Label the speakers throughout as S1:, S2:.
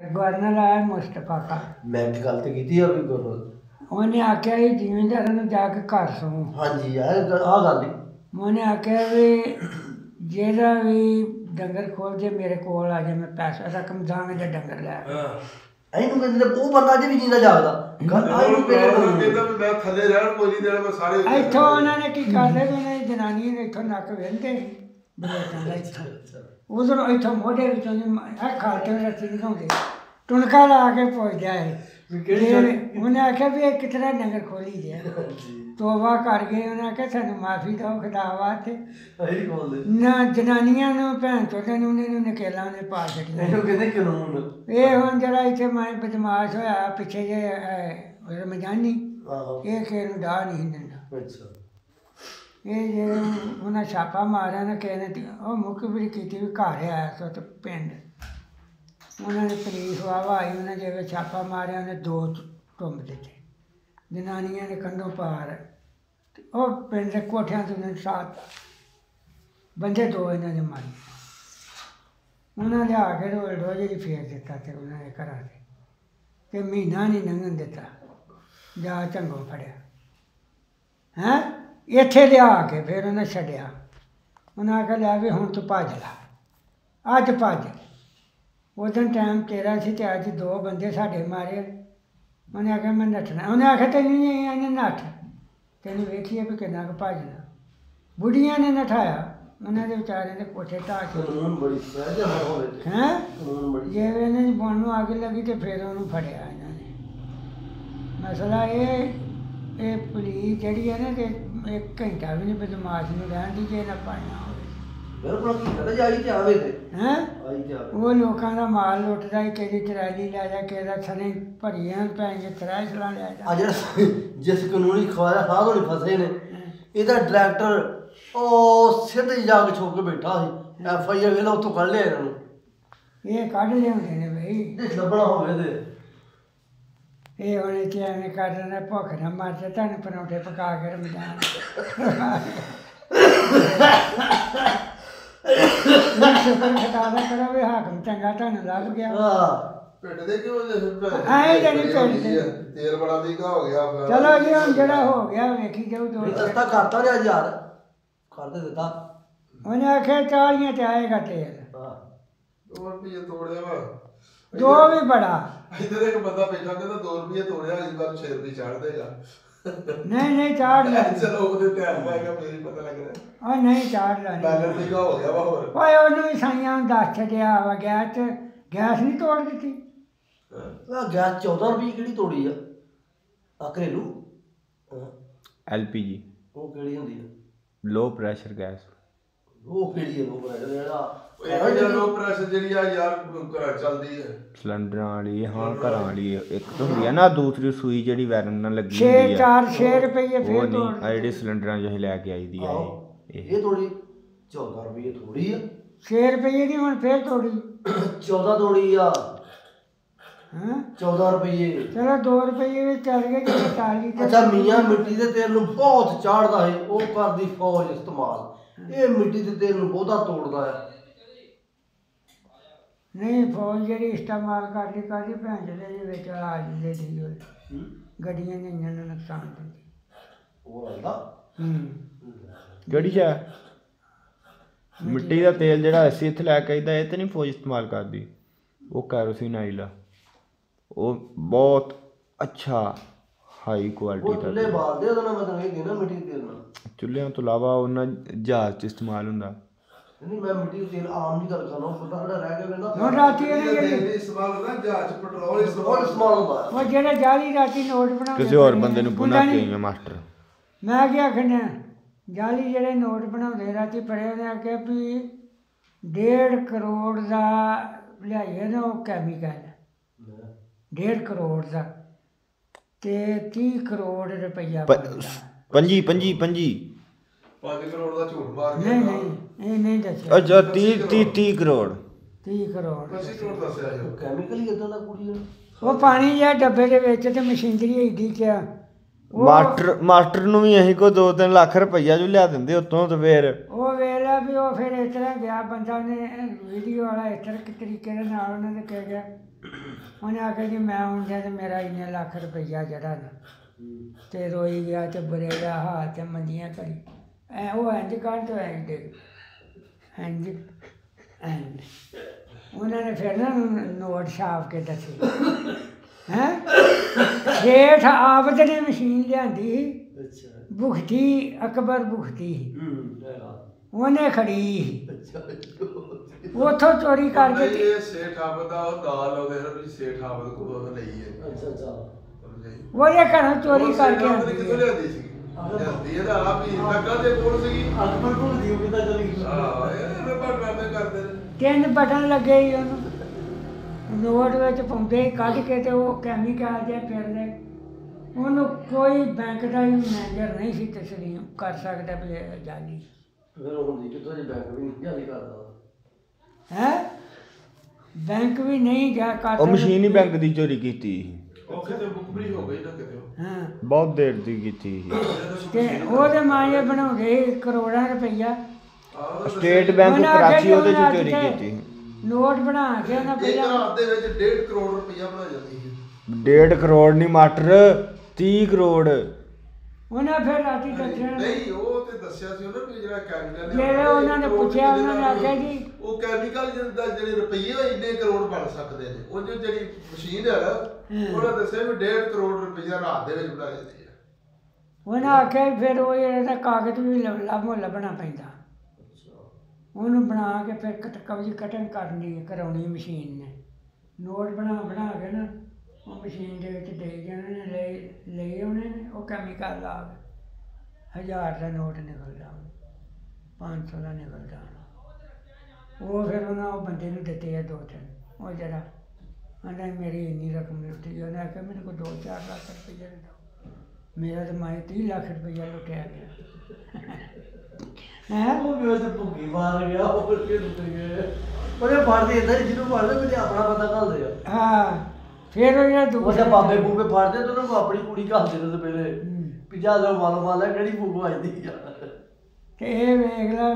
S1: Governor ਆਇਆ ਮੁਸਤਫਾ ਕਾ।
S2: ਮੈਂ ਤੇ ਗੱਲ ਤੇ ਕੀਤੀ ਆ ਵੀ ਕਰੋ
S1: ਉਹਨੇ ਆਖਿਆ ਇਹ ਜ਼ਿਮੀਂਦਾਰਾਂ ਨੂੰ ਜਾ ਕੇ ਘਰ ਸੌਂ।
S2: ਹਾਂਜੀ ਯਾਰ ਆ ਗੱਲ ਨੀ।
S1: ਉਹਨੇ ਆਖਿਆ ਵੀ ਜਿਹੜਾ ਵੀ ਡੰਗਰ ਖੋਲ ਜੇ ਮੇਰੇ ਕੋਲ ਆ ਜਾ ਮੈਂ ਪੈਸਾ ਰਕਮ ਦਾਂਗਾ ਜਾਂ ਡੰਗਰ ਲੈ ਆ।
S2: ਇਹਨੂੰ ਕਹਿੰਦੇ ਨੇ, ਉਹ ਬੰਦਾ ਅਜੇ ਵੀ ਜਿੰਦਾ ਜਾਗਦਾ। ਗੱਲ ਆ ਇਹਨੂੰ ਪਹਿਲੇ ਬੰਦੇ
S3: ਕਹਿੰਦਾ ਵੀ ਮੈਂ ਥੱਲੇ ਰਹਿਣ ਕੋਈ ਨਹੀਂ ਦੇਣਾ ਮੈਂ ਸਾਰੇ
S1: ਇੱਥੋਂ ਉਹਨਾਂ ਨੇ ਕੀ ਕਰ ਲਿਆ ਵੀ ਉਹਨਾਂ ਦੀ ਜਨਾਨੀ ਨੇ ਇੱਥੋਂ ਨੱਕ ਵੇਂਦੇ ਬਲੇਟਾਂ ਦਾ ਇੱਥੋਂ। ਉਧਰੋਂ ਇੱਥੋਂ ਮੋਢੇ ਵਿੱਚੋਂ ਦੀ ਆ ਖਾਲਤੇ ਨੂੰ ਰੱਸੀ ਦਿਖਾਉਂਦੇ ਟੁਣਕਾ ਲਾ ਕੇ ਪਹੁੰਚ ਜਾਏ ਫਿਰ ਉਹਨੇ ਆਖਿਆ ਵੀ ਇਹ ਕਿਤਨਾ ਡੰਗਰ ਖੋਲੀ ਜੇ ਤੋਬਾ ਕਰ ਗਏ ਉਹਨੇ ਆਖਿਆ ਸਾਨੂੰ ਮਾਫੀ ਦਿਓ ਖੁਦਾ ਵਾਸਤੇ।
S2: ਅਹੀ ਬੋਲਦੇ
S1: ਨਾ ਜਨਾਨੀਆਂ ਨੂੰ ਭੈਣ ਚੋਦੇ ਨੂੰ ਉਹਨੇ ਨੂੰ ਨਕੇਲਾਂ ਨੇ ਪਾ ਛੱਡੀਆਂ।
S2: ਇਹਨੂੰ ਕਹਿੰਦੇ ਕਾਨੂੰਨ
S1: ਇਹ ਹੁਣ ਜਿਹੜਾ ਇੱਥੇ ਮੈਂ ਬਦਮਾਸ਼ ਹੋਇਆ ਪਿੱਛੇ ਜੇ ਰਮਜਾਨੀ। ਇਹ ਕਿਸੇ ਨੂੰ ਡਾਹ ਨਹੀਂ ਦਿੰਦਾ।
S2: ਅੱਛਾ।
S1: ਇਹ ਜੇ ਉਹਨਾਂ ਛਾਪਾ ਮਾਰਿਆ ਨਾ ਕਿਸੇ ਨੇ ਉਹ ਮੁਖਬਰੀ ਕੀਤੀ ਵੀ ਘਰ ਆਇਆ ਸੋ ਤੇ ਪਿੰਡ। ਉਹਨਾਂ ਨੇ ਪੁਲਿਸ ਵਾਵਾ ਆਈ, ਉਹਨਾਂ ਜਿਵੇਂ ਛਾਪਾ ਮਾਰਿਆ, ਉਹਨੇ ਦੋ ਟੁੰਬ ਦਿੱਤੇ। ਜਨਾਨੀਆਂ ਨੇ ਕੰਧੋਂ ਪਾਰ। ਤੇ ਉਹ ਪਿੰਡ ਦੇ ਕੋਠਿਆਂ ਤੋਂ ਨੇ ਸਾਥ ਬੰਦੇ ਦੋ ਇਹਨਾਂ ਨੇ ਮਾਰੇ। ਉਹਨਾਂ ਲਿਆ ਕੇ ਰੋਲ ਰੋਜ਼ ਹੀ ਫੇਰ ਦਿੱਤਾ ਤੇ ਉਹਨਾਂ ਨੇ ਘਰਾਂ ਤੇ। ਤੇ ਮਹੀਨਾ ਨਹੀਂ ਲੰਘਣ ਦਿੱਤਾ। ਜਾ ਚੰਗੋ ਫੜਿਆ। ਹੈਂ? ਇੱਥੇ ਲਿਆ ਕੇ ਫਿਰ ਉਹਨੇ ਛੱਡਿਆ। ਉਹਨਾਂ ਆਖਿਆ ਲਿਆ ਵੀ ਹੁਣ ਤੂੰ ਭੱਜ ਲੈ। ਅੱਜ ਭੱਜ। ਉਦੋਂ ਟਾਈਮ ਤੇਰਾ ਸੀ ਤੇ ਅੱਜ ਦੋ ਬੰਦੇ ਸਾਡੇ ਮਾਰੇ। ਉਹਨੇ ਆਖਿਆ ਮੈਂ ਨੱਠਣਾ। ਉਹਨੇ ਆਖਿਆ ਤੈਨੂੰ ਨਹੀਂ ਇਹਨੇ ਨੱਠ। ਤੈਨੂੰ ਵੇਖੀਏ ਵੀ ਕਿੰਨਾ ਕੁ ਭੱਜਣਾ ਬੁੱਢੀਆਂ ਨੇ ਨਠਾਇਆ। ਉਹਨਾਂ ਦੇ ਵਿਚਾਰੇ ਦੇ ਕੋਠੇ ਢਾਹ ਕੇ।
S2: ਕਾਨੂੰਨ ਬੜੀ ਸਹਿਜ ਹੋਵੇ
S1: ਹੈਂ?
S2: ਕਾਨੂੰਨ ਬੜੀ
S1: ਜੇ ਇਹਨਾਂ ਬਣ ਨੂੰ ਅੱਗ ਲੱਗੀ ਤੇ ਫਿਰ ਉਹਨੂੰ ਫੜਿਆ ਇਹਨਾਂ ਨੇ। ਮਸਲਾ ਇਹ ਇਹ ਪੁਲਿਸ ਜਿਹੜੀ ਹੈ ਨਾ ਤੇ ਇੱਕ ਘੰਟਾ ਵੀ ਨਹੀਂ ਬਦਮਾਸ਼ ਨੂੰ ਰਹਿਣ ਦੀ ਜੇ ਨਾ ਪਾਣਾ ਹੋਵੇ।
S2: ਬਿਲਕੁਲ ਕੀ ਕਹਦਾ ਜਾਈ ਤੇ ਆਵੇ ਤੇ।
S1: ਹੈਂ?
S2: ਆਈ ਤੇ ਆਵੇ।
S1: ਉਹ ਲੋਕਾਂ ਦਾ ਮਾਲ ਲੁੱਟਦਾ ਹੀ ਕਿਹਦੀ ਟਰਾਲੀ ਲੈ ਜਾ ਕੇ ਦਾ ਥਨੇ ਭਰੀਆਂ ਪੈਂਗੇ ਤਰਾਸ਼ਲਾ ਲੈ ਜਾ।
S2: ਆ ਜਿਹੜਾ ਜਿਸ ਕਾਨੂੰਨੀ ਖਵਾਇਆ ਸਾਧ ਹੋਣੀ ਫਸੇ ਨੇ। ਇਹਦਾ ਡਾਇਰੈਕਟਰ ਉਹ ਸਿੱਧੇ ਜਾ ਕੇ ਛੋਕ ਕੇ ਬੈਠਾ ਸੀ। ਐਫ ਆਈ ਆਰ ਵੇਲਾ ਉੱਥੋਂ ਕੱਢ ਲਿਆ ਇਹਨਾਂ ਨੂੰ।
S1: ਇਹ ਕੱਢ ਲਿਆਉਂਦੇ ਨੇ ਬਈ।
S2: ਜੇ ਲੱਭਣਾ ਹੋਵੇ ਤੇ।
S1: ਇਹ ਹੁਣ ਕਿ ਐਵੇਂ ਕਰਨਾ ਭੁੱਖ ਨਾ ਮਰ ਜਾ ਤੁਹਾਨੂੰ ਪਰੌਂਠੇ ਪਕਾ ਕੇ ਰਮਜਾਨ ਸ਼ੁਕਰ ਖੁਦਾ ਦਾ ਕਰੋ ਵੀ ਹਾਕਮ ਚੰਗਾ ਤੁਹਾਨੂੰ ਲੱਭ ਗਿਆ।
S2: ਆ
S3: ਪਿੰਡ ਦੇ ਕਿਉਂ ਜੇ
S1: ਐਂ ਤਾਂ ਨਹੀਂ ਪਿੰਡ ਦੇ।
S3: ਤੇਲ ਬੜਾ ਮਹਿੰਗਾ ਹੋ ਗਿਆ ਫਿਰ।
S1: ਚਲੋ ਜੀ ਹੁਣ ਜਿਹੜਾ ਹੋ ਗਿਆ ਵੇਖੀ ਜਾਊ ਦੋ
S2: ਸਸਤਾ ਕਰਤਾ ਰਿਹਾ ਯਾਰ। ਕਰ ਦੇ ਦਿੱਤਾ।
S1: ਉਹਨੇ ਆਖਿਆ ਚਾਲੀਆਂ ਤੇ ਆਏਗਾ ਤੇਲ।
S2: ਹਾਂ।
S3: ਦੋ ਰੁਪਏ ਤੋੜਿਆ ਵਾ।
S1: ਦੋ ਵੀ ਬੜਾ।
S3: ਇੱਧਰ ਇੱਕ ਬੰਦਾ ਬੈਠਾ ਕਹਿੰਦਾ 2 ਰੁਪਏ ਤੋੜਿਆ ਇਸ ਵਾਰ 6 ਰੁਪਏ ਛੱਡ ਦੇਗਾ।
S1: ਨਹੀਂ ਨਹੀਂ ਚਾੜ ਲੈ
S3: ਚਲੋ ਉਹਦੇ ਧਿਆਨ ਪਾਏਗਾ ਫੇਰ ਹੀ ਪਤਾ ਲੱਗਣਾ
S1: ਉਹ ਨਹੀਂ ਚਾੜ ਲੈਣੀ।
S3: ਡਾਲਰ ਮਹਿੰਗਾ ਹੋ ਗਿਆ ਵਾ ਹੋਰ।
S1: ਓਏ ਉਹਨੂੰ ਵੀ ਸਾਈਆਂ ਦੱਸ ਛੱਡਿਆ ਵਾ ਗੈਸ ਚ। ਗੈਸ ਨਹੀਂ ਤੋੜ ਦਿੱਤੀ।
S2: ਆ ਗੈਸ 14 ਰੁਪਏ ਕਿਹੜੀ ਤੋੜੀ ਆ? ਆ ਘਰੇਲੂ?
S4: ਐਲਪੀਜੀ।
S2: ਉਹ ਕਿਹੜੀ ਹੁੰਦੀ ਆ?
S4: Low pressure gas.
S2: ਉਹ ਕਿਹੜੀ ਜਿਹੜਾ
S3: ਇਹ ਜਿਹੜਾ ਲੋ ਪ੍ਰੈਸ਼ਰ ਜਿਹੜੀ ਆ ਯਾਰ ਘਰਾਂ ਚੱਲਦੀ ਹੈ
S4: ਸਿਲੰਡਰਾਂ ਵਾਲੀ ਹਾਂ ਘਰਾਂ ਵਾਲੀ ਇੱਕ ਤਾਂ ਹੁੰਦੀ ਆ ਨਾ ਦੂਸਰੀ ਸੂਈ ਜਿਹੜੀ ਵੈਰਨ ਨਾਲ ਲੱਗੀ
S1: 6
S4: ਹੁੰਦੀ ਆ।
S1: 4 6 ਰੁਪਏ
S4: ਉਹ
S1: ਫੇਰ
S4: ਨਹੀਂ
S1: ਤੋੜ
S4: ਆ ਜਿਹੜੇ ਸਿਲੰਡਰਾਂ ਜਿਹੇ ਲੈ ਕੇ ਆਈ ਦੀ ਆ
S2: ਆਹੋ,
S4: ਇਹ। ਇਹ
S2: ਇਹ ਤੋੜੀ 14 ਰੁਪਏ ਥੋੜੀ ਆ।
S1: 6 ਰੁਪਏ ਦੀ ਹੁਣ ਫੇਰ ਤੋੜੀ।
S2: 14 ਤੋੜੀ ਆ।
S1: ਹਾਂ?
S2: 14 ਰੁਪਏ
S1: ਚਲੋ 2 ਰੁਪਏ ਵੀ ਚੱਲ ਗਏ ਜਿਹੜੇ ਟਾਲੀ ਤੇ
S2: ਅੱਛਾ ਮੀਆਂ ਮਿੱਟੀ ਦੇ ਤੇਲ ਨੂੰ ਬਹੁਤ ਚਾੜਦਾ ਹੈ ਉਹ ਕਰਦੀ ਫੌਜ ਇਸਤੇਮਾਲ। ਇਹ ਮਿੱਟੀ ਦੇ ਤੇਲ ਨੂੰ ਬਹੁਤਾ ਤੋੜਦਾ ਹੈ
S1: ਨਹੀਂ ਫੌਜ ਜਿਹੜੀ ਇਸਤੇਮਾਲ ਕਰਦੀ ਕਰਦੀ ਭੈਣ ਚਲੇ ਦੇ ਵਿੱਚ ਆ ਜਾਂਦੇ ਸੀ ਉਹ ਗੱਡੀਆਂ ਦੇ ਇੰਜਨ ਨੂੰ ਨੁਕਸਾਨ ਦਿੰਦੀ
S2: ਉਹ ਆਂਦਾ?
S1: ਹੂੰ।
S4: ਕਿਹੜੀ ਚਾ ਮਿੱਟੀ ਦਾ ਤੇਲ ਜਿਹੜਾ ਅਸੀਂ ਇੱਥੇ ਲੈ ਕੇ ਆਈਦਾ ਇਹ ਤੇ ਨਹੀਂ ਫੌਜ ਇਸਤੇਮਾਲ ਕਰਦੀ। ਉਹ ਕੈਰੋਸਿਨ ਆਇਲ ਆ ਉਹ ਬਹੁਤ ਅੱਛਾ ਹਾਈ ਕੁਆਲਿਟੀ
S2: ਉਹ
S4: ਦਾ
S2: ਚੁੱਲ੍ਹੇ ਬਾਲਦੇ ਉਹਦਾ ਨਾ ਮਤਲਬ ਇਹ ਦੇਣਾ ਮਿੱਟੀ ਦੇ ਤੇਲ ਨਾਲ।
S4: ਚੁੱਲ੍ਹਿਆਂ ਤੋਂ ਇਲਾਵਾ ਉਹਨਾਂ ਜਹਾਜ਼ 'ਚ ਇਸਤੇਮਾਲ ਹੁੰਦਾ।
S2: ਨਹੀਂ ਮੈਂ ਮਿੱਟੀ ਦੇ ਤੇਲ ਆਮ ਦੀ ਗੱਲ ਕਰਨਾ ਰਹਿ ਗਿਆ
S1: ਹੁਣ
S2: ਕਹਿੰਦਾ
S1: ਰਾਤੀ ਇਹਨੇ
S3: ਤੇਲ
S1: ਜਿਹੜੀ
S3: ਵੀ ਇਸਤੇਮਾਲ ਹੁੰਦਾ ਜਹਾਜ਼ 'ਚ ਪੈਟਰੋਲ
S2: ਬਹੁਤ
S3: ਇਸਤੇਮਾਲ
S2: ਇਸਤੇਮਾਲ ਹੁੰਦਾ। ਹੈ
S1: ਉਹ ਜਿਹੜੇ ਜਾਲੀ ਰਾਤੀ ਨੋਟ ਬਣਾਉਂਦੇ
S4: ਕਿਸੇ ਹੋਰ ਬੰਦੇ
S1: ਨੇ,
S4: ਨੂੰ ਪੁਨਾ ਕੇ ਮਾਸਟਰ?
S1: ਮੈਂ ਕੀ ਆਖਣਾ ਜਾਲੀ ਜਿਹੜੇ ਨੋਟ ਬਣਾਉਂਦੇ ਰਾਤੀ ਪੜਿਆ ਉਹਨੇ ਆਖਿਆ ਵੀ ਡੇਢ ਕਰੋੜ ਦਾ ਲਿਆਈਏ ਨਾ ਉਹ ਕੈਮੀਕਲ ਡੇਢ ਕਰੋੜ ਦਾ ਤੇ 30 ਕਰੋੜ ਰੁਪਈਆ
S4: ਪੰਜੀ ਪੰਜੀ ਪੰਜੀ।
S3: 5 ਕਰੋੜ ਦਾ ਝੂਠ ਮਾਰ ਕੇ
S1: ਨਹੀਂ ਨਹੀਂ ਇਹ ਨਹੀਂ ਦੱਸਿਆ।
S4: ਅੱਛਾ 30 30 30 ਕਰੋੜ।
S1: 30 ਕਰੋੜ।
S3: 25 ਕਰੋੜ ਦੱਸਿਆ ਜੀ।
S2: ਕੈਮੀਕਲ ਹੀ ਇਦਾਂ ਦਾ ਕੁੜੀ ਨੂੰ
S1: ਉਹ ਪਾਣੀ ਜਿਹਾ ਡੱਬੇ ਦੇ ਵਿੱਚ ਤੇ ਮਸ਼ੀਨਰੀ ਏਡੀ ਕਿਆ ਉਹ
S4: ਮਾਸਟਰ ਮਾਸਟਰ ਨੂੰ ਵੀ ਅਸੀਂ ਕੋ 2-3 ਲੱਖ ਰੁਪਈਆ ਜੋ ਲਿਆ ਦਿੰਦੇ ਉਤੋਂ ਤੇ ਫੇਰ।
S1: ਉਹ ਵੇਲਾ ਵੀ ਉਹ ਫਿਰ ਇਸ ਤਰ੍ਹਾਂ ਗਿਆ ਬੰਦਾ ਨੇ ਵੀਡੀਓ ਵਾਲਾ ਇਸ ਤਰ੍ਹਾਂ ਕਿ ਤਰੀਕੇ ਦੇ ਨਾਲ ਉਹਨਾਂ ਨੇ ਕਹਿ ਗਿਆ। ਉਹਨੇ ਆਖਿਆ ਜੀ ਮੈਂ ਹੁੰਦਿਆ ਤੇ ਮੇਰਾ ਇੰਨੇ ਲੱਖ ਰੁਪਈਆ ਜਿਹੜਾ ਨਾ ਤੇ ਰੋਈ ਗਿਆ ਤੇ ਬੁਰੇ ਦਾ ਹਾਲ ਤੇ ਮੰਦੀਆਂ ਕਰੀ। ਉਹ ਇੰਜ ਕਰ ਤੋਂ ਇੰਜ ਦੇ ਇੰਜ ਇੰਜ ਉਹਨਾਂ ਨੇ ਫਿਰ ਨਾ ਨੋਟ ਛਾਪ ਕੇ ਦੱਸੇ। ਹੈ? ਜੇਠ ਆਪ ਤੇ ਨੇ ਮਸ਼ੀਨ ਲਿਆਂਦੀ
S2: ਅੱਛਾ।
S1: ਭੁਖਤੀ ਅਕਬਰ
S2: ਹੈਗਾ
S1: ਉਹਨੇ ਖੜੀ
S2: ਅੱਛਾ
S1: ਉਥੋਂ ਚੋਰੀ ਕਰਕੇ
S3: ਇਹ ਸੇਠ ਆਬਦ ਦਾ ਉਹ ਨਾਲ ਉਹਦੇ ਹਰ ਵੀ ਸੇਠ ਆਬਦ ਕੋਲ ਲਈ ਹੈ।
S2: ਅੱਛਾ ਅੱਛਾ।
S1: ਉਹਦੇ ਘਰੋਂ ਚੋਰੀ
S3: ਸੇਠ
S1: ਕਰਕੇ
S3: ਕਿੱਥੋਂ। ਲਿਆਂਦੀ ਸੀ? ਲਿਆਂਦੀ ਇਹਦਾ ਆਪ ਹੀ ਲੱਗਾ ਦੇ ਕੋਲ ਸੀਗੀ।
S2: ਅਕਬਰ ਕੋਲ ਦੀ ਉਹ ਕਿਦਾਂ ਚਲੀ ਗਈ।
S3: ਹਾਂ ਇਹ ਰਬਾ ਡਰਾਮੇ ਕਰਦੇ ਨੇ
S1: ਤਿੰਨ ਬਟਨ ਲੱਗੇ ਸੀ ਉਹਨੂੰ? ਨੋਟ ਵਿੱਚ ਪਾਉਂਦੇ ਕੱਢ ਕੇ ਤੇ ਉਹ ਕੈਮੀਕਲ ਜਿਹਾ ਫਿਰਦੇ। ਉਹਨੂੰ ਕੋਈ ਬੈਂਕ ਦਾ ਹੀ ਮੈਨੇਜਰ ਨਹੀਂ ਸੀ ਤਸਲੀਮ ਕਰ ਸਕਦਾ ਵੀ ਇਹ ਜਾਲੀ
S2: ਫਿਰ ਉਹ ਹੁੰਦੀ ਕਿੱਥੋਂ ਜੀ ਬੈਂਕ ਵੀ ਨਹੀਂ ਜਾਲੀ ਕਰਦਾ
S1: ਹੈ? ਬੈਂਕ ਵੀ ਨਹੀਂ ਜਾ ਕਰ
S4: ਉਹ। ਮਸ਼ੀਨ ਹੀ ਬੈਂਕ ਦੀ ਚੋਰੀ ਕੀਤੀ ਸੀ।
S3: ਉਹ ਕਿਤੇ ਬੁੱਕਬਰੀ ਹੋ ਗਈ ਨਾ ਕਿਤੇ ਉਹ।
S1: ਹਾਂ।
S4: ਬਹੁਤ ਦੇਰ ਦੀ ਕੀਤੀ ਸੀ।
S1: ਤੇ ਉਹਦੇ ਮਾਏ ਬਣਾਉਂਦੇ ਸੀ ਕਰੋੜਾਂ ਰੁਪਈਆ।
S3: ਆਹ
S4: ਸਟੇਟ ਬੈਂਕ
S1: ਉਹਨਾਂ ਆਖਿਆ
S4: ਕਰਾਚੀ ਉਹਦੇ
S1: ਉਹਨਾਂ
S4: ਚ ਚੋਰੀ
S1: ਕਿਤੇ। ਨੋਟ ਬਣਾ ਕੇ ਉਹਨਾਂ
S3: ਇੱਕ
S1: ਪਹਿਲਾਂ
S3: ਰਾਤ ਦੇ ਵਿੱਚ 1.5 ਕਰੋੜ ਰੁਪਈਆ ਬਣਾ ਜਾਂਦੀ ਹੈ
S4: ਡੇਢ ਕਰੋੜ ਨਹੀਂ ਮਾਟਰ 30 ਕਰੋੜ।
S1: ਉਹਨਾਂ ਫਿਰ ਰਾਤੀ ਦੱਸਿਆ
S3: ਨਹੀਂ ਉਹ ਤੇ ਦੱਸਿਆ ਸੀ ਉਹਨਾਂ ਵੀ ਜਿਹੜਾ ਕੈਮੀਕਲ
S1: ਜਿਹੜੇ ਉਹਨਾਂ ਨੇ ਪੁੱਛਿਆ, ਉਹਨਾਂ ਨੇ ਆਖਿਆ ਜੀ,
S3: ਉਹ ਕੈਮੀਕਲ ਜਿਹਦਾ ਜਿਹੜੇ ਰੁਪਈਏ ਇੰਨੇ ਕਰੋੜ ਬਣ ਸਕਦੇ ਨੇ। ਉਹ ਜੋ ਜਿਹੜੀ ਮਸ਼ੀਨ ਹੈ ਨਾ ਉਹਨਾਂ ਦੱਸਿਆ ਵੀ 1.5 ਕਰੋੜ ਰੁਪਈਆ ਰਾਤ ਦੇ ਵਿੱਚ ਬਣਾ ਜਾਂਦੀ ਹੈ
S1: ਉਹਨਾਂ ਆਖਿਆ ਫਿਰ ਉਹ ਇਹਦਾ ਕਾਗਜ਼ ਵੀ ਲੱਭੋ ਲੱਭਣਾ ਪੈਂਦਾ। ਉਹਨੂੰ ਬਣਾ ਕੇ ਫਿਰ ਕਟ ਕਵਜੀ ਕਟਿੰਗ ਕਰਨੀ ਕਰਾਉਣੀ ਮਸ਼ੀਨ ਨੇ। ਨੋਟ ਬਣਾ ਬਣਾ ਕੇ ਨਾ ਉਹ ਮਸ਼ੀਨ ਦੇ ਵਿੱਚ ਦੇ ਜਾਣੇ ਨੇ ਲੈ ਲੈ ਆਉਣੇ ਨੇ ਉਹ ਕੈਮੀਕਲ ਲਾ ਕੇ। ਹਜ਼ਾਰ ਦਾ ਨੋਟ ਨਿਕਲਦਾ 500 ਦਾ ਨਿਕਲਦਾ ਉਹ ਫਿਰ ਉਹਨਾਂ ਉਹ ਬੰਦੇ ਨੂੰ ਦਿੱਤੇ ਆ ਦੋ ਤਿੰਨ। ਉਹ ਜਿਹੜਾ ਕਹਿੰਦਾ ਮੇਰੀ ਇੰਨੀ ਰਕਮ ਲੁੱਟੀ ਉਹਨੇ ਆਖਿਆ ਮੇਰੇ ਕੋਲ 2-4 ਲੱਖ ਰੁਪਏ ਦੇ ਦਿਓ। ਮੇਰਾ ਤਾਂ ਮਾਏ 30 ਲੱਖ ਰੁਪਇਆ ਲੁੱਟਿਆ ਗਿਆ। ਹੈ?
S2: ਉਹ ਵੀ ਉਹਦੇ ਭੁੱਗੀ ਮਾਰ ਗਿਆ ਉਹ ਫਿਰ ਲੁੱਟ ਗਏ ਉਹਨੇ ਫੜਦੇ ਇਦਾਂ ਹੀ ਜਿਹਨੂੰ ਫੜਦੇ ਮੈਨੂੰ ਆਪਣਾ ਪਤਾ ਘੱਲਦੇ ਆ।
S1: ਹਾਂ। ਫਿਰ ਉਹ ਜਿਹੜਾ
S2: ਉਹਦੇ
S1: ਦੂਸਰਾ
S2: ਬਾਬੇ ਬੂਬੇ ਫੜਦੇ ਤੇ ਉਹਨੂੰ ਆਪਣੀ ਕੁੜੀ ਘੱਲਦੇ ਨੇ ਤੇ ਪਹਿਲੇ
S1: ਹੂੰ।
S2: ਵੀ ਜਾ ਲੋ ਮਾਲੋ ਮਾਲਾ ਕਿਹੜੀ ਫੂਕ ਵੱਜਦੀ ਆ।
S1: ਤੇ ਇਹ ਵੇਖ ਲੈ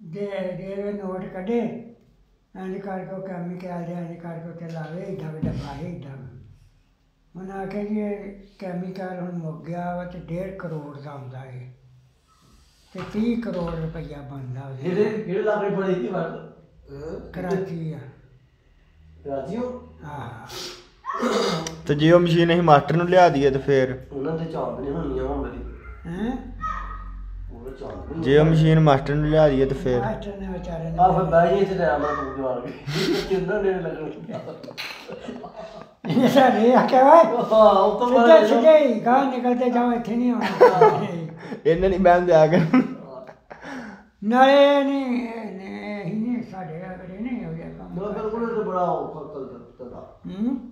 S1: ਦੇ ਦੇ ਨੋਟ ਕੱਢੇ। ਐਂ ਕਰਕੇ ਉਹ ਕੰਮ ਕਿਹਾ ਜਾ ਐਂ ਕਰਕੇ ਉੱਤੇ ਲਾਵੇ ਏਡਾ ਵੱਡਾ ਹੈ ਏਡਾ। ਉਹਨਾਂ ਆਖਿਆ ਜੀ ਇਹ ਕੈਮੀਕਲ ਹੁਣ ਮੁੱਕ ਗਿਆ ਵਾ ਤੇ 1.5 ਕਰੋੜ ਦਾ ਆਉਂਦਾ ਹੈ ਤੇ 30 ਕਰੋੜ ਰੁਪਈਆ ਬਣਦਾ ਉਹਦੇ
S2: ਇਹਦੇ ਕਿਹੜੇ ਲਾਗੇ ਸੀ ਵੜ
S3: ਹੈਂ?
S1: ਕਰਾਚੀ ਆ।
S2: ਰਾਜੀਓ
S1: ਹਾਂ।
S4: ਤੇ ਜੇ ਉਹ ਮਸ਼ੀਨ ਅਸੀਂ ਮਾਸਟਰ ਨੂੰ ਲਿਆ ਦਈਏ ਤੇ ਫਿਰ?
S2: ਉਹਨਾਂ ਦੇ ਚਾਂਦ ਨਹੀਂ ਹੋਣੀਆਂ ਹੁਣ ਮੇਰੀ।
S1: ਹੈ?
S2: ਉਹ
S4: ਜੇ ਮਸ਼ੀਨ ਮਾਸਟਰ ਨੂੰ ਲਿਆ ਦਈਏ ਤੇ ਫਿਰ?
S1: ਮਾਸਟਰ ਨੇ ਵਿਚਾਰੇ
S2: ਆ ਫਿਰ
S1: ਨੇ
S2: ਬਹਿ ਜੇ ਤੇ ਟਾਈਮ ਨਾਲ ਤੂੰ ਜਵਾਨ ਕੇ। ਕਿੰਨਾ ਨੇ ਲੱਗਣਾ।
S1: ਇਹ ਸਾਰੇ ਆਖਿਆ ਵਾ
S2: ਹਾਂ ਉਹ ਤੋਂ
S1: ਸਿੱਧੇ
S2: ਬਾਅਦ
S1: ਸਿੱਧੇ ਹੀ ਗਾਂ ਨਿਕਲਦੇ ਜਾਓ ਇੱਥੇ ਨਹੀਂ ਆਉਣਾ।
S4: ਇਹਨਾਂ ਨਹੀਂ ਬਹਿਣ ਦਿਆ ਕਰ
S1: ਨਾਲੇ ਨਹੀਂ ਇਹ ਨਹੀਂ ਸਾਡੇ ਅਗਰੇ ਨਹੀਂ ਹੋ ਗਿਆ ਕੰਮ
S2: ਮੈਂ ਬਿਲਕੁਲ